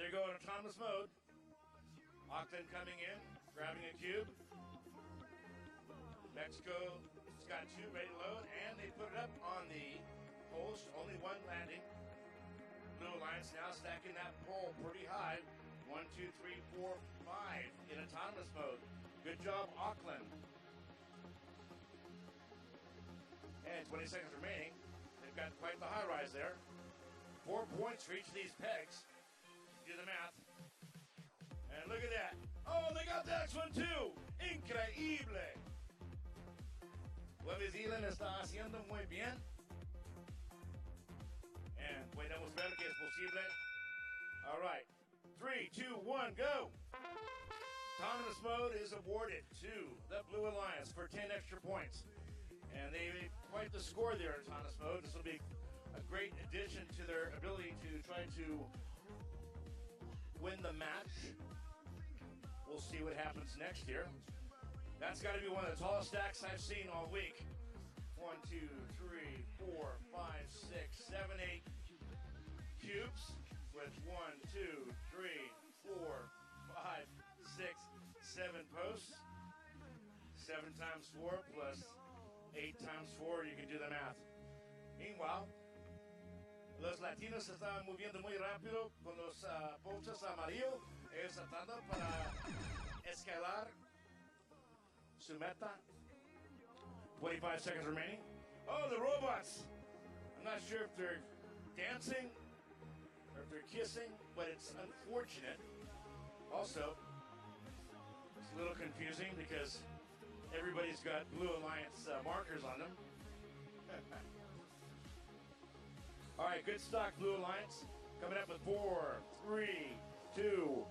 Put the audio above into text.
They're going autonomous mode. Auckland coming in, grabbing a cube. Mexico's got two ready to load, and they put it up on the post. Only one landing. Blue Alliance now stacking that pole pretty high. One, two, three, four, five in autonomous mode. Good job, Auckland. And 20 seconds remaining. They've got quite the high rise there. Four points for each of these pegs. Do the math. And look at that. Oh, they got the next one too. Increíble. Nueva Zealand está haciendo muy bien. And podemos ver que es posible. All right. Three, two, one, go. Autonomous mode is awarded to the Blue Alliance for 10 extra points. And they quite the score there in autonomous mode. This will be a great addition to their ability to try to win the match. We'll see what happens next year. That's got to be one of the tallest stacks I've seen all week. One, two, three, four, five, six, seven, eight cubes with one, two, three, four, five, six, seven posts. Seven times four plus eight times four, you can do the math. Latinos se estaban moviendo muy rápido con los uh, postes amarillos, ellos tratando para escalar su meta. 25 seconds remaining. Oh, the robots! I'm not sure if they're dancing or if they're kissing, but it's unfortunate. Also, it's a little confusing because everybody's got Blue Alliance uh, markers on them. All right, good stock, Blue Alliance. Coming up with four, three, two,